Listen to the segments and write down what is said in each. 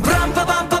Bram, ba, bam, bam.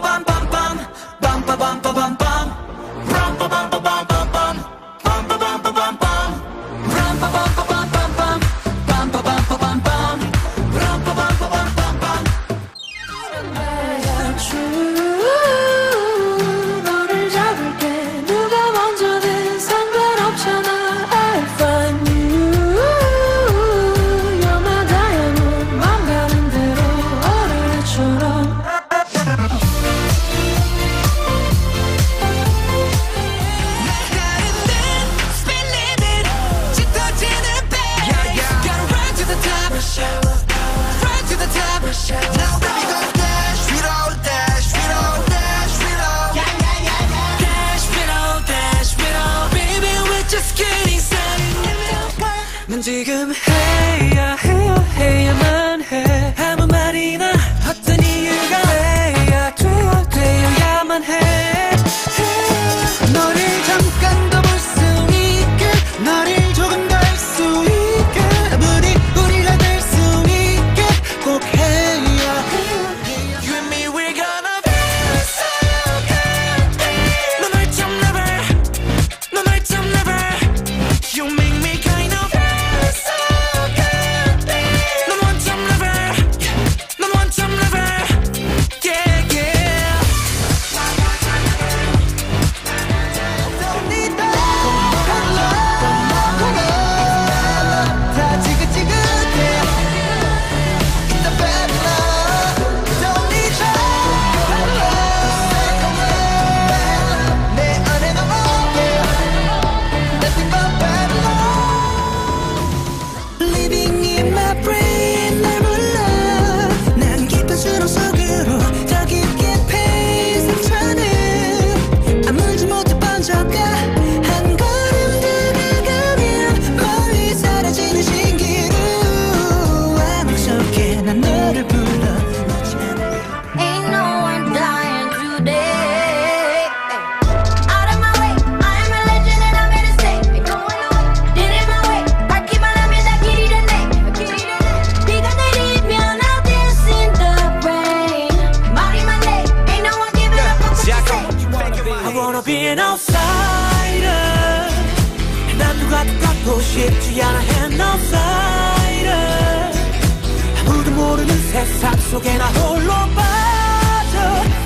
모르는 세상 속에 나 홀로 빠져.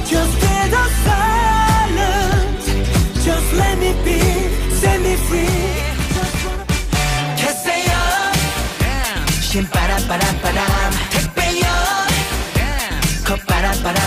Just feel the silence. Just let me be, set me free. Kessay up. 신바람 바람 바람 택배요 겉바람 바람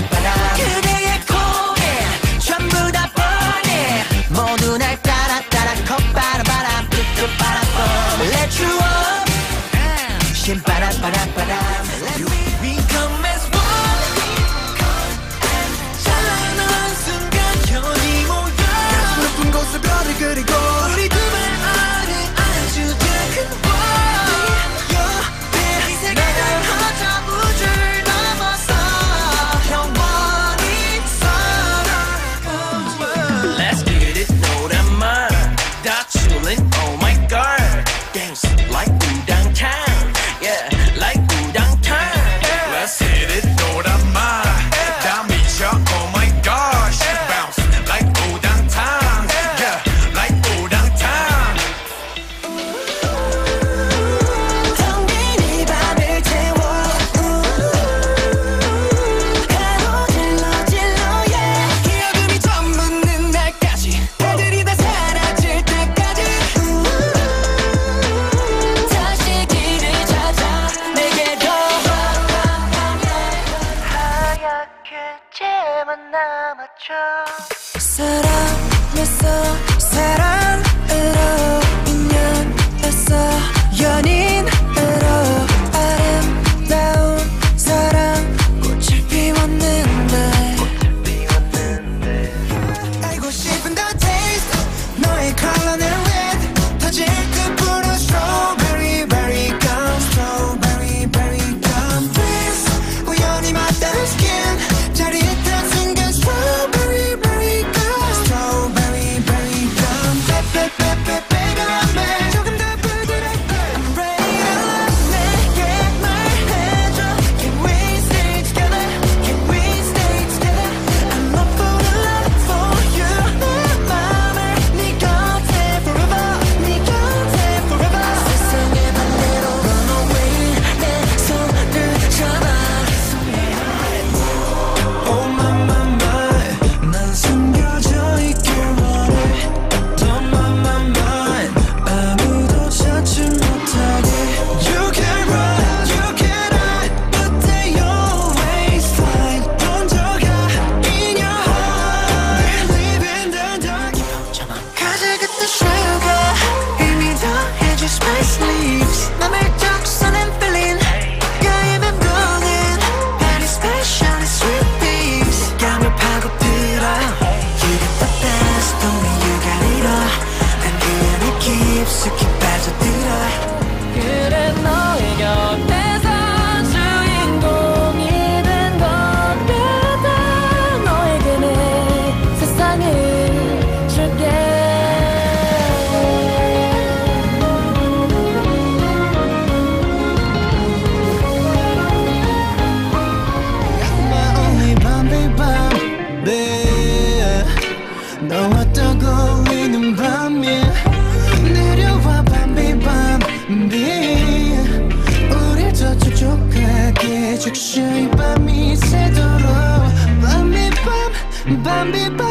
zombie